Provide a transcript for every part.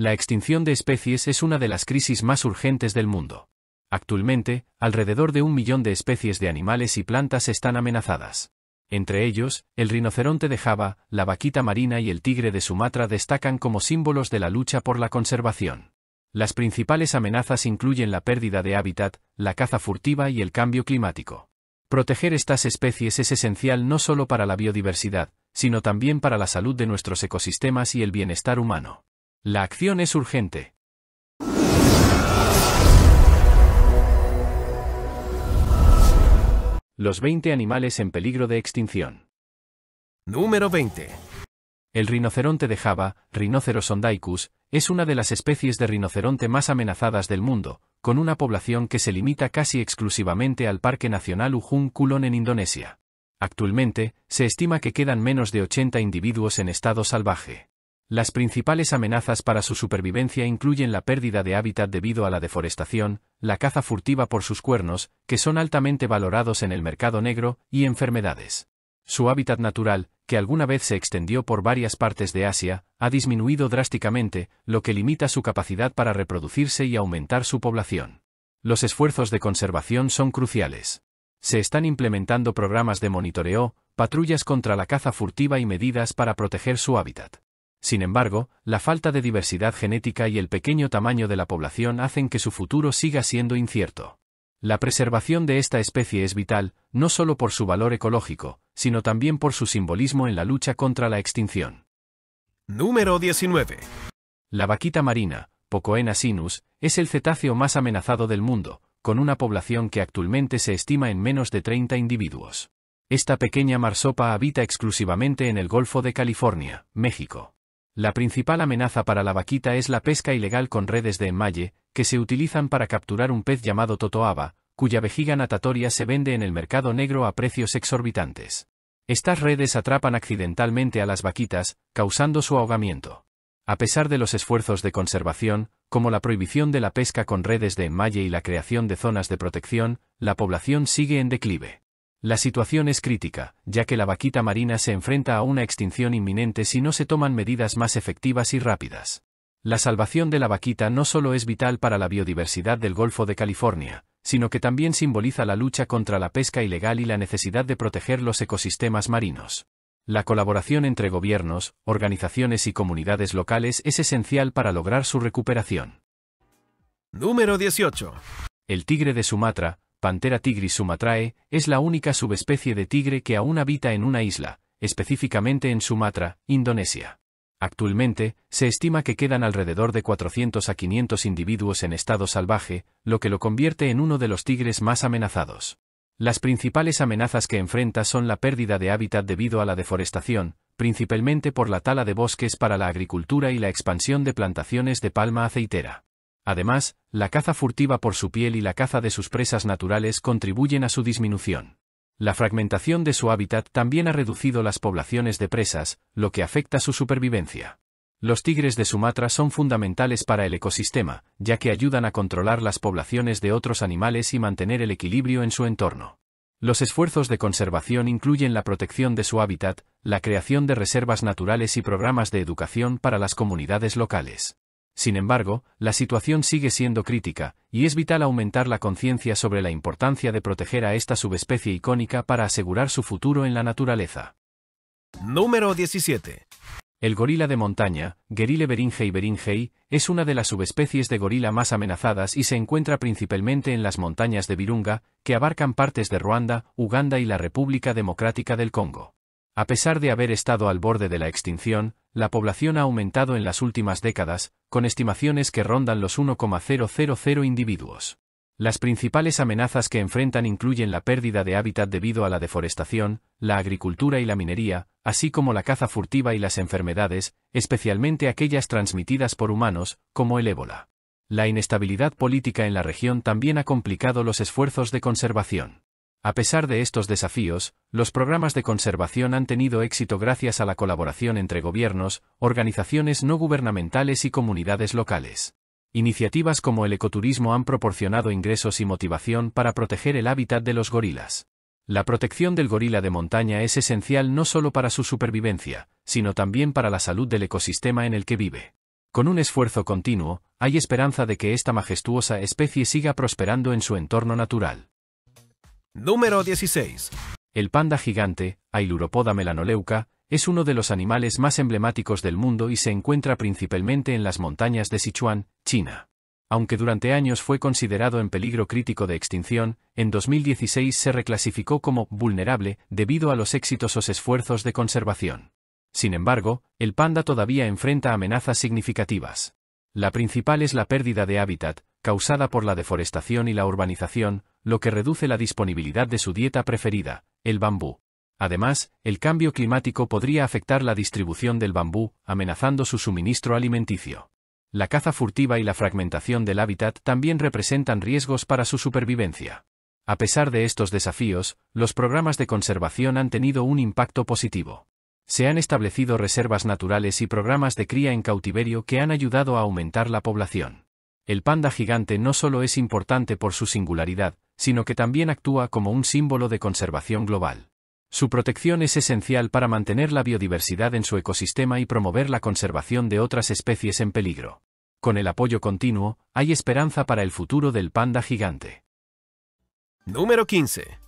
La extinción de especies es una de las crisis más urgentes del mundo. Actualmente, alrededor de un millón de especies de animales y plantas están amenazadas. Entre ellos, el rinoceronte de Java, la vaquita marina y el tigre de Sumatra destacan como símbolos de la lucha por la conservación. Las principales amenazas incluyen la pérdida de hábitat, la caza furtiva y el cambio climático. Proteger estas especies es esencial no solo para la biodiversidad, sino también para la salud de nuestros ecosistemas y el bienestar humano. La acción es urgente. Los 20 animales en peligro de extinción. Número 20. El rinoceronte de Java, Rhinoceros sondaicus, es una de las especies de rinoceronte más amenazadas del mundo, con una población que se limita casi exclusivamente al Parque Nacional Ujung Kulon en Indonesia. Actualmente, se estima que quedan menos de 80 individuos en estado salvaje. Las principales amenazas para su supervivencia incluyen la pérdida de hábitat debido a la deforestación, la caza furtiva por sus cuernos, que son altamente valorados en el mercado negro, y enfermedades. Su hábitat natural, que alguna vez se extendió por varias partes de Asia, ha disminuido drásticamente, lo que limita su capacidad para reproducirse y aumentar su población. Los esfuerzos de conservación son cruciales. Se están implementando programas de monitoreo, patrullas contra la caza furtiva y medidas para proteger su hábitat. Sin embargo, la falta de diversidad genética y el pequeño tamaño de la población hacen que su futuro siga siendo incierto. La preservación de esta especie es vital, no solo por su valor ecológico, sino también por su simbolismo en la lucha contra la extinción. Número 19. La vaquita marina, Pocoena sinus, es el cetáceo más amenazado del mundo, con una población que actualmente se estima en menos de 30 individuos. Esta pequeña marsopa habita exclusivamente en el Golfo de California, México. La principal amenaza para la vaquita es la pesca ilegal con redes de enmalle, que se utilizan para capturar un pez llamado totoaba, cuya vejiga natatoria se vende en el mercado negro a precios exorbitantes. Estas redes atrapan accidentalmente a las vaquitas, causando su ahogamiento. A pesar de los esfuerzos de conservación, como la prohibición de la pesca con redes de enmalle y la creación de zonas de protección, la población sigue en declive. La situación es crítica, ya que la vaquita marina se enfrenta a una extinción inminente si no se toman medidas más efectivas y rápidas. La salvación de la vaquita no solo es vital para la biodiversidad del Golfo de California, sino que también simboliza la lucha contra la pesca ilegal y la necesidad de proteger los ecosistemas marinos. La colaboración entre gobiernos, organizaciones y comunidades locales es esencial para lograr su recuperación. Número 18. El tigre de Sumatra, Pantera tigris sumatrae, es la única subespecie de tigre que aún habita en una isla, específicamente en Sumatra, Indonesia. Actualmente, se estima que quedan alrededor de 400 a 500 individuos en estado salvaje, lo que lo convierte en uno de los tigres más amenazados. Las principales amenazas que enfrenta son la pérdida de hábitat debido a la deforestación, principalmente por la tala de bosques para la agricultura y la expansión de plantaciones de palma aceitera. Además, la caza furtiva por su piel y la caza de sus presas naturales contribuyen a su disminución. La fragmentación de su hábitat también ha reducido las poblaciones de presas, lo que afecta su supervivencia. Los tigres de Sumatra son fundamentales para el ecosistema, ya que ayudan a controlar las poblaciones de otros animales y mantener el equilibrio en su entorno. Los esfuerzos de conservación incluyen la protección de su hábitat, la creación de reservas naturales y programas de educación para las comunidades locales. Sin embargo, la situación sigue siendo crítica, y es vital aumentar la conciencia sobre la importancia de proteger a esta subespecie icónica para asegurar su futuro en la naturaleza. Número 17. El gorila de montaña, Gerile beringei beringei, es una de las subespecies de gorila más amenazadas y se encuentra principalmente en las montañas de Virunga, que abarcan partes de Ruanda, Uganda y la República Democrática del Congo. A pesar de haber estado al borde de la extinción, la población ha aumentado en las últimas décadas, con estimaciones que rondan los 1,000 individuos. Las principales amenazas que enfrentan incluyen la pérdida de hábitat debido a la deforestación, la agricultura y la minería, así como la caza furtiva y las enfermedades, especialmente aquellas transmitidas por humanos, como el ébola. La inestabilidad política en la región también ha complicado los esfuerzos de conservación. A pesar de estos desafíos, los programas de conservación han tenido éxito gracias a la colaboración entre gobiernos, organizaciones no gubernamentales y comunidades locales. Iniciativas como el ecoturismo han proporcionado ingresos y motivación para proteger el hábitat de los gorilas. La protección del gorila de montaña es esencial no solo para su supervivencia, sino también para la salud del ecosistema en el que vive. Con un esfuerzo continuo, hay esperanza de que esta majestuosa especie siga prosperando en su entorno natural. Número 16. El panda gigante, Ailuropoda melanoleuca, es uno de los animales más emblemáticos del mundo y se encuentra principalmente en las montañas de Sichuan, China. Aunque durante años fue considerado en peligro crítico de extinción, en 2016 se reclasificó como vulnerable debido a los exitosos esfuerzos de conservación. Sin embargo, el panda todavía enfrenta amenazas significativas. La principal es la pérdida de hábitat, causada por la deforestación y la urbanización, lo que reduce la disponibilidad de su dieta preferida, el bambú. Además, el cambio climático podría afectar la distribución del bambú, amenazando su suministro alimenticio. La caza furtiva y la fragmentación del hábitat también representan riesgos para su supervivencia. A pesar de estos desafíos, los programas de conservación han tenido un impacto positivo. Se han establecido reservas naturales y programas de cría en cautiverio que han ayudado a aumentar la población. El panda gigante no solo es importante por su singularidad, sino que también actúa como un símbolo de conservación global. Su protección es esencial para mantener la biodiversidad en su ecosistema y promover la conservación de otras especies en peligro. Con el apoyo continuo, hay esperanza para el futuro del panda gigante. Número 15.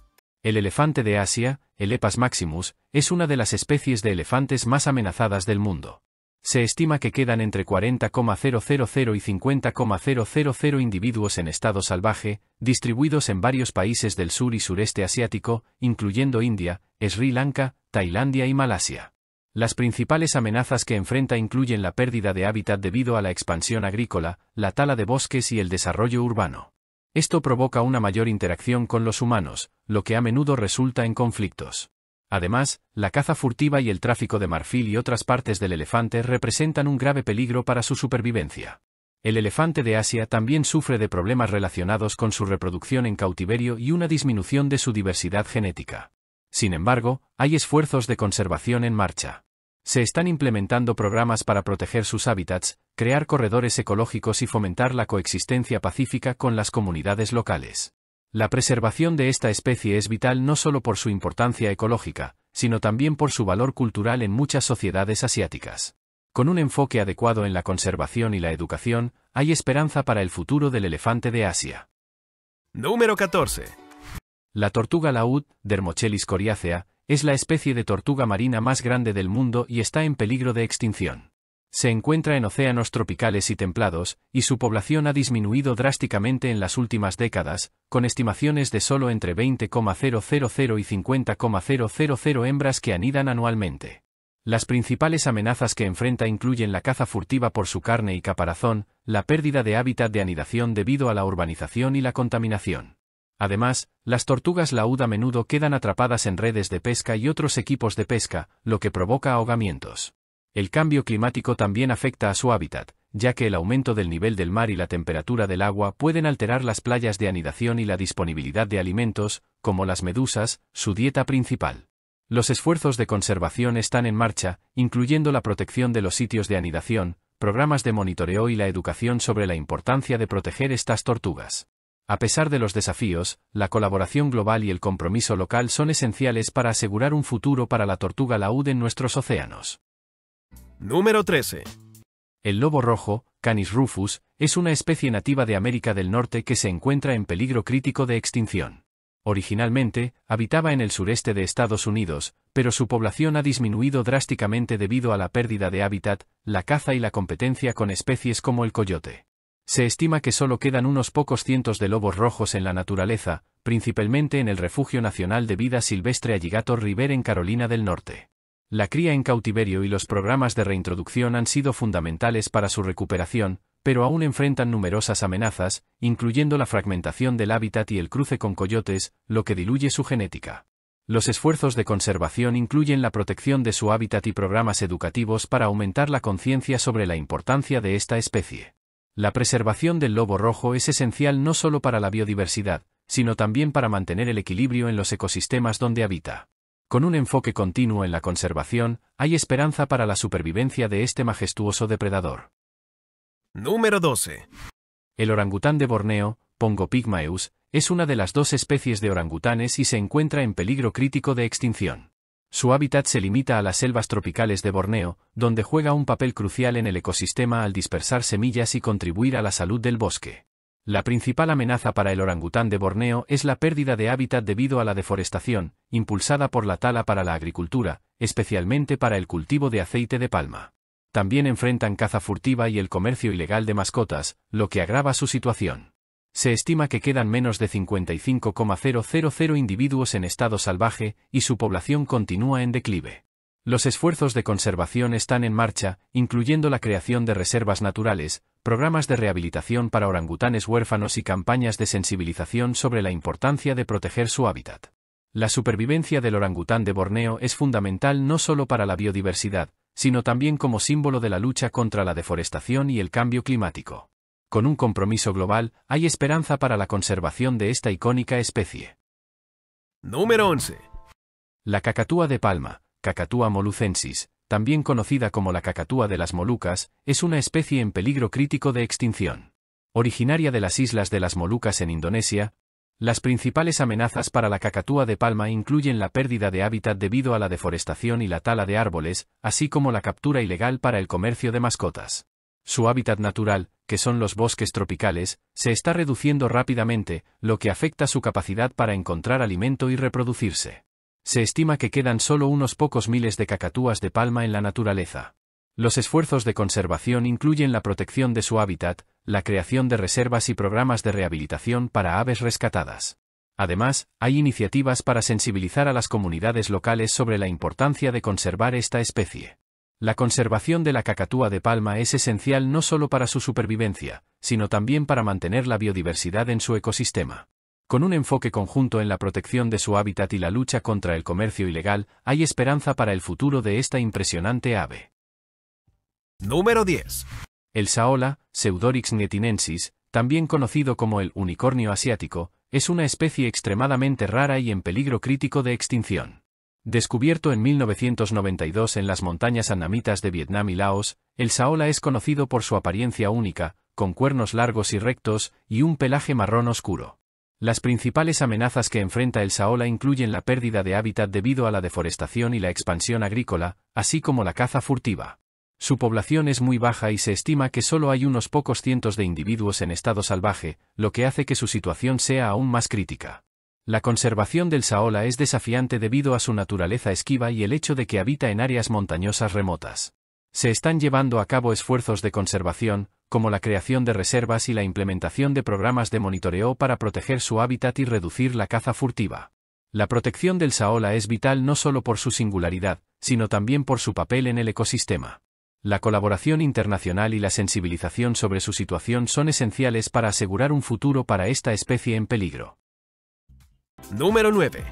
El elefante de Asia, el Epas maximus, es una de las especies de elefantes más amenazadas del mundo. Se estima que quedan entre 40,000 y 50,000 individuos en estado salvaje, distribuidos en varios países del sur y sureste asiático, incluyendo India, Sri Lanka, Tailandia y Malasia. Las principales amenazas que enfrenta incluyen la pérdida de hábitat debido a la expansión agrícola, la tala de bosques y el desarrollo urbano. Esto provoca una mayor interacción con los humanos, lo que a menudo resulta en conflictos. Además, la caza furtiva y el tráfico de marfil y otras partes del elefante representan un grave peligro para su supervivencia. El elefante de Asia también sufre de problemas relacionados con su reproducción en cautiverio y una disminución de su diversidad genética. Sin embargo, hay esfuerzos de conservación en marcha. Se están implementando programas para proteger sus hábitats, crear corredores ecológicos y fomentar la coexistencia pacífica con las comunidades locales. La preservación de esta especie es vital no solo por su importancia ecológica, sino también por su valor cultural en muchas sociedades asiáticas. Con un enfoque adecuado en la conservación y la educación, hay esperanza para el futuro del elefante de Asia. Número 14. La tortuga laúd, Dermochelis coriacea, es la especie de tortuga marina más grande del mundo y está en peligro de extinción. Se encuentra en océanos tropicales y templados, y su población ha disminuido drásticamente en las últimas décadas, con estimaciones de solo entre 20,000 y 50,000 hembras que anidan anualmente. Las principales amenazas que enfrenta incluyen la caza furtiva por su carne y caparazón, la pérdida de hábitat de anidación debido a la urbanización y la contaminación. Además, las tortugas laúd a menudo quedan atrapadas en redes de pesca y otros equipos de pesca, lo que provoca ahogamientos. El cambio climático también afecta a su hábitat, ya que el aumento del nivel del mar y la temperatura del agua pueden alterar las playas de anidación y la disponibilidad de alimentos, como las medusas, su dieta principal. Los esfuerzos de conservación están en marcha, incluyendo la protección de los sitios de anidación, programas de monitoreo y la educación sobre la importancia de proteger estas tortugas. A pesar de los desafíos, la colaboración global y el compromiso local son esenciales para asegurar un futuro para la tortuga laúd en nuestros océanos. Número 13. El lobo rojo, Canis rufus, es una especie nativa de América del Norte que se encuentra en peligro crítico de extinción. Originalmente, habitaba en el sureste de Estados Unidos, pero su población ha disminuido drásticamente debido a la pérdida de hábitat, la caza y la competencia con especies como el coyote. Se estima que solo quedan unos pocos cientos de lobos rojos en la naturaleza, principalmente en el Refugio Nacional de Vida Silvestre Alligator River en Carolina del Norte. La cría en cautiverio y los programas de reintroducción han sido fundamentales para su recuperación, pero aún enfrentan numerosas amenazas, incluyendo la fragmentación del hábitat y el cruce con coyotes, lo que diluye su genética. Los esfuerzos de conservación incluyen la protección de su hábitat y programas educativos para aumentar la conciencia sobre la importancia de esta especie. La preservación del lobo rojo es esencial no solo para la biodiversidad, sino también para mantener el equilibrio en los ecosistemas donde habita. Con un enfoque continuo en la conservación, hay esperanza para la supervivencia de este majestuoso depredador. Número 12. El orangután de Borneo, Pongo pygmaeus, es una de las dos especies de orangutanes y se encuentra en peligro crítico de extinción. Su hábitat se limita a las selvas tropicales de Borneo, donde juega un papel crucial en el ecosistema al dispersar semillas y contribuir a la salud del bosque. La principal amenaza para el orangután de Borneo es la pérdida de hábitat debido a la deforestación, impulsada por la tala para la agricultura, especialmente para el cultivo de aceite de palma. También enfrentan caza furtiva y el comercio ilegal de mascotas, lo que agrava su situación. Se estima que quedan menos de 55,000 individuos en estado salvaje y su población continúa en declive. Los esfuerzos de conservación están en marcha, incluyendo la creación de reservas naturales, programas de rehabilitación para orangutanes huérfanos y campañas de sensibilización sobre la importancia de proteger su hábitat. La supervivencia del orangután de Borneo es fundamental no solo para la biodiversidad, sino también como símbolo de la lucha contra la deforestación y el cambio climático. Con un compromiso global, hay esperanza para la conservación de esta icónica especie. Número 11. La cacatúa de palma, Cacatúa molucensis, también conocida como la cacatúa de las Molucas, es una especie en peligro crítico de extinción. Originaria de las islas de las Molucas en Indonesia, las principales amenazas para la cacatúa de palma incluyen la pérdida de hábitat debido a la deforestación y la tala de árboles, así como la captura ilegal para el comercio de mascotas. Su hábitat natural, que son los bosques tropicales, se está reduciendo rápidamente, lo que afecta su capacidad para encontrar alimento y reproducirse. Se estima que quedan solo unos pocos miles de cacatúas de palma en la naturaleza. Los esfuerzos de conservación incluyen la protección de su hábitat, la creación de reservas y programas de rehabilitación para aves rescatadas. Además, hay iniciativas para sensibilizar a las comunidades locales sobre la importancia de conservar esta especie. La conservación de la cacatúa de palma es esencial no solo para su supervivencia, sino también para mantener la biodiversidad en su ecosistema. Con un enfoque conjunto en la protección de su hábitat y la lucha contra el comercio ilegal, hay esperanza para el futuro de esta impresionante ave. Número 10. El saola, Pseudorix nietinensis, también conocido como el unicornio asiático, es una especie extremadamente rara y en peligro crítico de extinción. Descubierto en 1992 en las montañas annamitas de Vietnam y Laos, el saola es conocido por su apariencia única, con cuernos largos y rectos, y un pelaje marrón oscuro. Las principales amenazas que enfrenta el saola incluyen la pérdida de hábitat debido a la deforestación y la expansión agrícola, así como la caza furtiva. Su población es muy baja y se estima que solo hay unos pocos cientos de individuos en estado salvaje, lo que hace que su situación sea aún más crítica. La conservación del saola es desafiante debido a su naturaleza esquiva y el hecho de que habita en áreas montañosas remotas. Se están llevando a cabo esfuerzos de conservación, como la creación de reservas y la implementación de programas de monitoreo para proteger su hábitat y reducir la caza furtiva. La protección del saola es vital no solo por su singularidad, sino también por su papel en el ecosistema. La colaboración internacional y la sensibilización sobre su situación son esenciales para asegurar un futuro para esta especie en peligro. Número 9.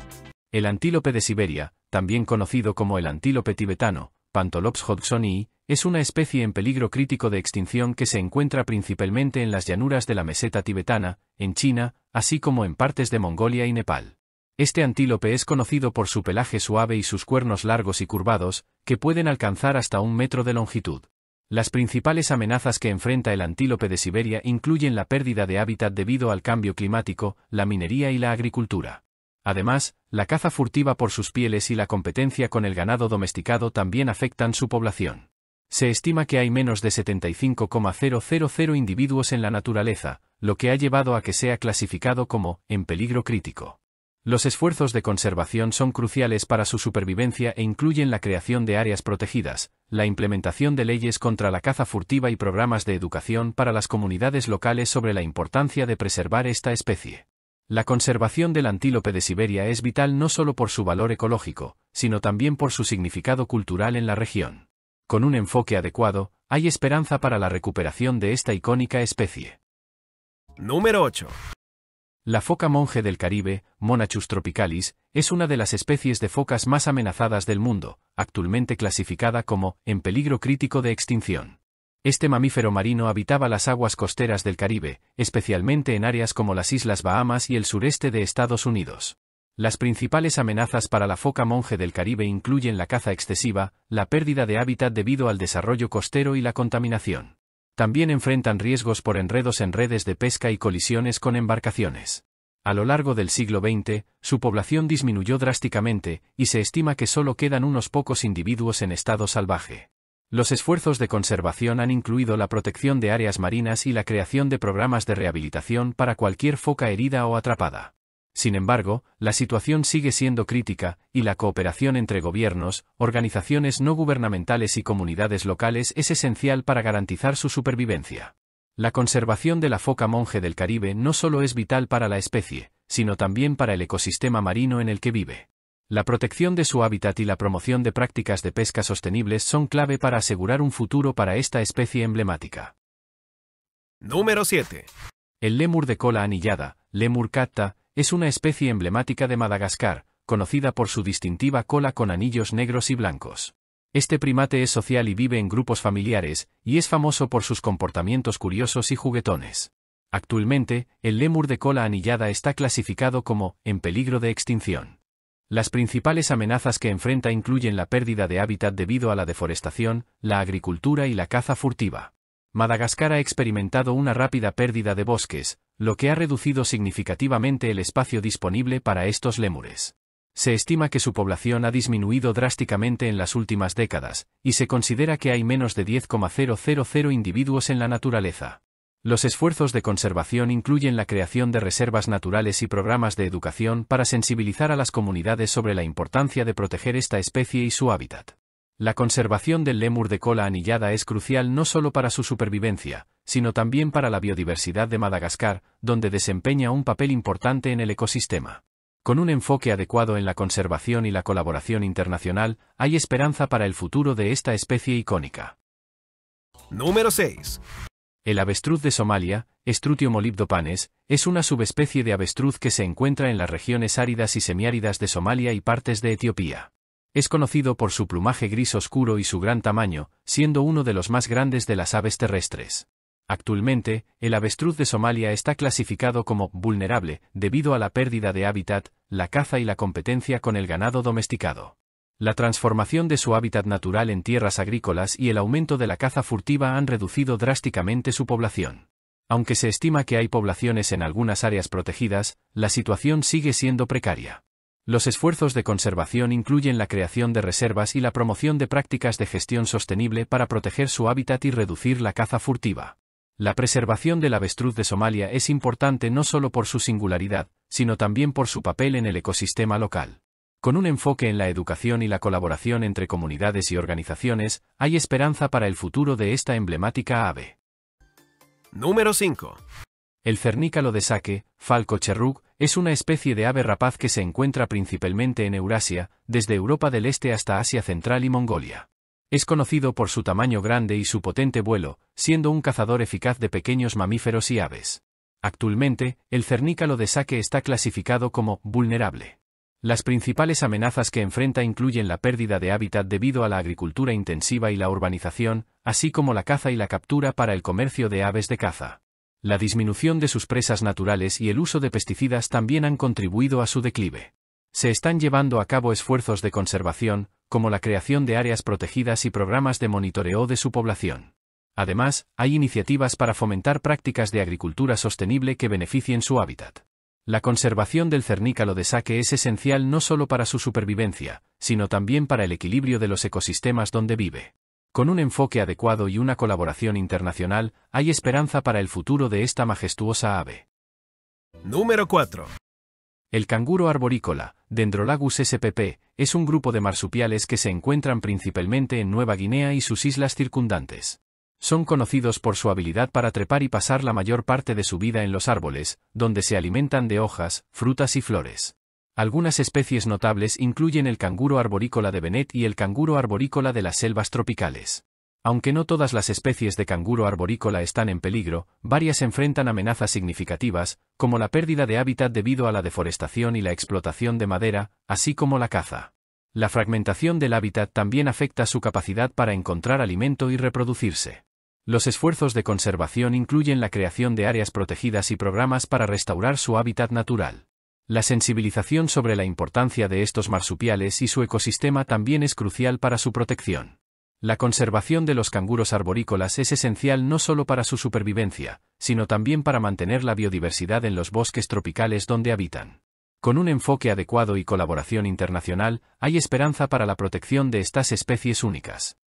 El antílope de Siberia, también conocido como el antílope tibetano, Pantolops hodgsonii, es una especie en peligro crítico de extinción que se encuentra principalmente en las llanuras de la meseta tibetana, en China, así como en partes de Mongolia y Nepal. Este antílope es conocido por su pelaje suave y sus cuernos largos y curvados, que pueden alcanzar hasta un metro de longitud. Las principales amenazas que enfrenta el antílope de Siberia incluyen la pérdida de hábitat debido al cambio climático, la minería y la agricultura. Además, la caza furtiva por sus pieles y la competencia con el ganado domesticado también afectan su población. Se estima que hay menos de 75,000 individuos en la naturaleza, lo que ha llevado a que sea clasificado como en peligro crítico. Los esfuerzos de conservación son cruciales para su supervivencia e incluyen la creación de áreas protegidas, la implementación de leyes contra la caza furtiva y programas de educación para las comunidades locales sobre la importancia de preservar esta especie. La conservación del antílope de Siberia es vital no solo por su valor ecológico, sino también por su significado cultural en la región. Con un enfoque adecuado, hay esperanza para la recuperación de esta icónica especie. Número 8. La foca monje del Caribe, Monachus tropicalis, es una de las especies de focas más amenazadas del mundo, actualmente clasificada como en peligro crítico de extinción. Este mamífero marino habitaba las aguas costeras del Caribe, especialmente en áreas como las Islas Bahamas y el sureste de Estados Unidos. Las principales amenazas para la foca monje del Caribe incluyen la caza excesiva, la pérdida de hábitat debido al desarrollo costero y la contaminación. También enfrentan riesgos por enredos en redes de pesca y colisiones con embarcaciones. A lo largo del siglo XX, su población disminuyó drásticamente, y se estima que solo quedan unos pocos individuos en estado salvaje. Los esfuerzos de conservación han incluido la protección de áreas marinas y la creación de programas de rehabilitación para cualquier foca herida o atrapada. Sin embargo, la situación sigue siendo crítica, y la cooperación entre gobiernos, organizaciones no gubernamentales y comunidades locales es esencial para garantizar su supervivencia. La conservación de la foca monje del Caribe no solo es vital para la especie, sino también para el ecosistema marino en el que vive. La protección de su hábitat y la promoción de prácticas de pesca sostenibles son clave para asegurar un futuro para esta especie emblemática. Número 7. El lémur de cola anillada, Lemur catta, es una especie emblemática de Madagascar, conocida por su distintiva cola con anillos negros y blancos. Este primate es social y vive en grupos familiares, y es famoso por sus comportamientos curiosos y juguetones. Actualmente, el lémur de cola anillada está clasificado como en peligro de extinción. Las principales amenazas que enfrenta incluyen la pérdida de hábitat debido a la deforestación, la agricultura y la caza furtiva. Madagascar ha experimentado una rápida pérdida de bosques, lo que ha reducido significativamente el espacio disponible para estos lémures. Se estima que su población ha disminuido drásticamente en las últimas décadas, y se considera que hay menos de 10,000 individuos en la naturaleza. Los esfuerzos de conservación incluyen la creación de reservas naturales y programas de educación para sensibilizar a las comunidades sobre la importancia de proteger esta especie y su hábitat. La conservación del lémur de cola anillada es crucial no solo para su supervivencia, sino también para la biodiversidad de Madagascar, donde desempeña un papel importante en el ecosistema. Con un enfoque adecuado en la conservación y la colaboración internacional, hay esperanza para el futuro de esta especie icónica. Número 6. El avestruz de Somalia, Strutio molybdopanes, es una subespecie de avestruz que se encuentra en las regiones áridas y semiáridas de Somalia y partes de Etiopía. Es conocido por su plumaje gris oscuro y su gran tamaño, siendo uno de los más grandes de las aves terrestres. Actualmente, el avestruz de Somalia está clasificado como vulnerable debido a la pérdida de hábitat, la caza y la competencia con el ganado domesticado. La transformación de su hábitat natural en tierras agrícolas y el aumento de la caza furtiva han reducido drásticamente su población. Aunque se estima que hay poblaciones en algunas áreas protegidas, la situación sigue siendo precaria. Los esfuerzos de conservación incluyen la creación de reservas y la promoción de prácticas de gestión sostenible para proteger su hábitat y reducir la caza furtiva. La preservación del avestruz de Somalia es importante no solo por su singularidad, sino también por su papel en el ecosistema local. Con un enfoque en la educación y la colaboración entre comunidades y organizaciones, hay esperanza para el futuro de esta emblemática ave. Número 5. El cernícalo de saque, Falco cherrug, es una especie de ave rapaz que se encuentra principalmente en Eurasia, desde Europa del Este hasta Asia Central y Mongolia. Es conocido por su tamaño grande y su potente vuelo, siendo un cazador eficaz de pequeños mamíferos y aves. Actualmente, el cernícalo de saque está clasificado como vulnerable. Las principales amenazas que enfrenta incluyen la pérdida de hábitat debido a la agricultura intensiva y la urbanización, así como la caza y la captura para el comercio de aves de caza. La disminución de sus presas naturales y el uso de pesticidas también han contribuido a su declive. Se están llevando a cabo esfuerzos de conservación, como la creación de áreas protegidas y programas de monitoreo de su población. Además, hay iniciativas para fomentar prácticas de agricultura sostenible que beneficien su hábitat. La conservación del cernícalo de saque es esencial no solo para su supervivencia, sino también para el equilibrio de los ecosistemas donde vive. Con un enfoque adecuado y una colaboración internacional, hay esperanza para el futuro de esta majestuosa ave. Número 4. El canguro arborícola, Dendrolagus spp, es un grupo de marsupiales que se encuentran principalmente en Nueva Guinea y sus islas circundantes. Son conocidos por su habilidad para trepar y pasar la mayor parte de su vida en los árboles, donde se alimentan de hojas, frutas y flores. Algunas especies notables incluyen el canguro arborícola de Benet y el canguro arborícola de las selvas tropicales. Aunque no todas las especies de canguro arborícola están en peligro, varias enfrentan amenazas significativas, como la pérdida de hábitat debido a la deforestación y la explotación de madera, así como la caza. La fragmentación del hábitat también afecta su capacidad para encontrar alimento y reproducirse. Los esfuerzos de conservación incluyen la creación de áreas protegidas y programas para restaurar su hábitat natural. La sensibilización sobre la importancia de estos marsupiales y su ecosistema también es crucial para su protección. La conservación de los canguros arborícolas es esencial no solo para su supervivencia, sino también para mantener la biodiversidad en los bosques tropicales donde habitan. Con un enfoque adecuado y colaboración internacional, hay esperanza para la protección de estas especies únicas.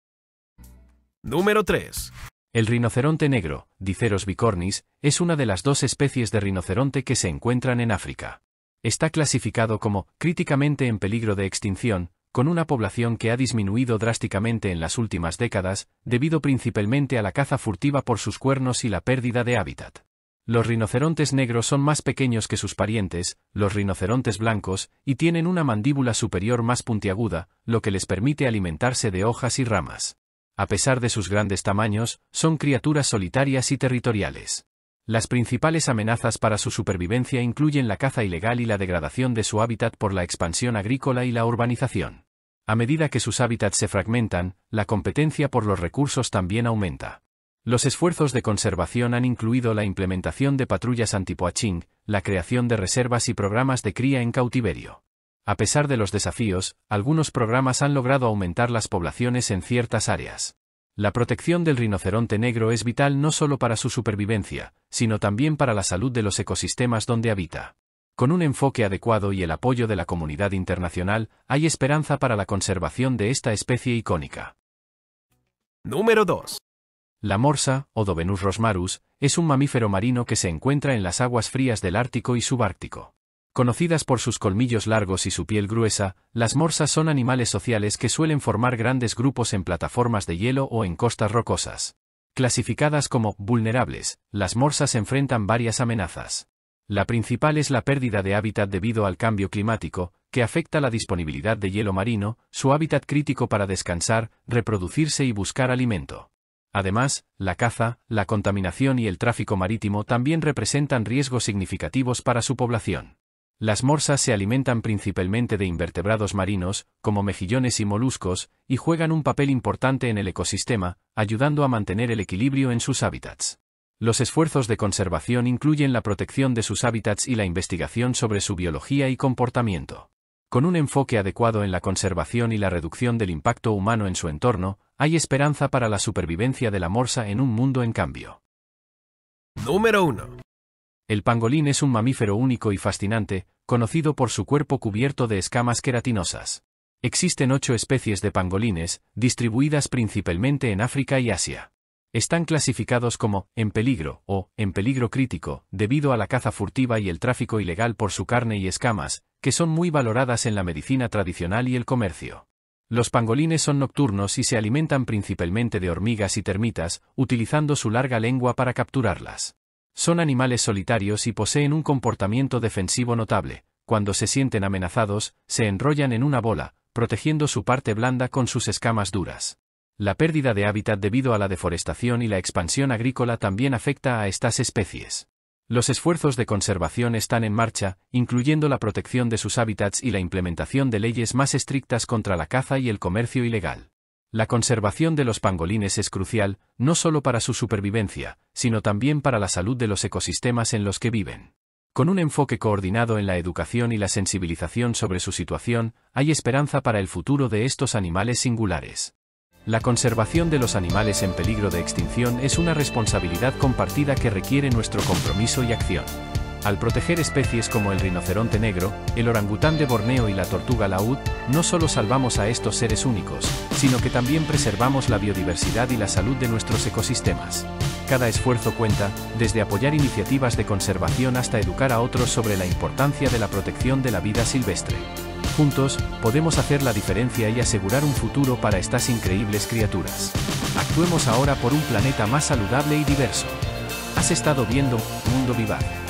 Número 3. El rinoceronte negro, Diceros bicornis, es una de las dos especies de rinoceronte que se encuentran en África. Está clasificado como críticamente en peligro de extinción, con una población que ha disminuido drásticamente en las últimas décadas, debido principalmente a la caza furtiva por sus cuernos y la pérdida de hábitat. Los rinocerontes negros son más pequeños que sus parientes, los rinocerontes blancos, y tienen una mandíbula superior más puntiaguda, lo que les permite alimentarse de hojas y ramas. A pesar de sus grandes tamaños, son criaturas solitarias y territoriales. Las principales amenazas para su supervivencia incluyen la caza ilegal y la degradación de su hábitat por la expansión agrícola y la urbanización. A medida que sus hábitats se fragmentan, la competencia por los recursos también aumenta. Los esfuerzos de conservación han incluido la implementación de patrullas antipoaching, la creación de reservas y programas de cría en cautiverio. A pesar de los desafíos, algunos programas han logrado aumentar las poblaciones en ciertas áreas. La protección del rinoceronte negro es vital no solo para su supervivencia, sino también para la salud de los ecosistemas donde habita. Con un enfoque adecuado y el apoyo de la comunidad internacional, hay esperanza para la conservación de esta especie icónica. Número 2. La morsa, Odobenus rosmarus, es un mamífero marino que se encuentra en las aguas frías del Ártico y subártico. Conocidas por sus colmillos largos y su piel gruesa, las morsas son animales sociales que suelen formar grandes grupos en plataformas de hielo o en costas rocosas. Clasificadas como vulnerables, las morsas enfrentan varias amenazas. La principal es la pérdida de hábitat debido al cambio climático, que afecta la disponibilidad de hielo marino, su hábitat crítico para descansar, reproducirse y buscar alimento. Además, la caza, la contaminación y el tráfico marítimo también representan riesgos significativos para su población. Las morsas se alimentan principalmente de invertebrados marinos, como mejillones y moluscos, y juegan un papel importante en el ecosistema, ayudando a mantener el equilibrio en sus hábitats. Los esfuerzos de conservación incluyen la protección de sus hábitats y la investigación sobre su biología y comportamiento. Con un enfoque adecuado en la conservación y la reducción del impacto humano en su entorno, hay esperanza para la supervivencia de la morsa en un mundo en cambio. Número 1. El pangolín es un mamífero único y fascinante, conocido por su cuerpo cubierto de escamas queratinosas. Existen ocho especies de pangolines, distribuidas principalmente en África y Asia. Están clasificados como en peligro o en peligro crítico, debido a la caza furtiva y el tráfico ilegal por su carne y escamas, que son muy valoradas en la medicina tradicional y el comercio. Los pangolines son nocturnos y se alimentan principalmente de hormigas y termitas, utilizando su larga lengua para capturarlas. Son animales solitarios y poseen un comportamiento defensivo notable. Cuando se sienten amenazados, se enrollan en una bola, protegiendo su parte blanda con sus escamas duras. La pérdida de hábitat debido a la deforestación y la expansión agrícola también afecta a estas especies. Los esfuerzos de conservación están en marcha, incluyendo la protección de sus hábitats y la implementación de leyes más estrictas contra la caza y el comercio ilegal. La conservación de los pangolines es crucial, no solo para su supervivencia, sino también para la salud de los ecosistemas en los que viven. Con un enfoque coordinado en la educación y la sensibilización sobre su situación, hay esperanza para el futuro de estos animales singulares. La conservación de los animales en peligro de extinción es una responsabilidad compartida que requiere nuestro compromiso y acción. Al proteger especies como el rinoceronte negro, el orangután de Borneo y la tortuga laúd, no solo salvamos a estos seres únicos, sino que también preservamos la biodiversidad y la salud de nuestros ecosistemas. Cada esfuerzo cuenta, desde apoyar iniciativas de conservación hasta educar a otros sobre la importancia de la protección de la vida silvestre. Juntos, podemos hacer la diferencia y asegurar un futuro para estas increíbles criaturas. Actuemos ahora por un planeta más saludable y diverso. Has estado viendo Mundo Vivar.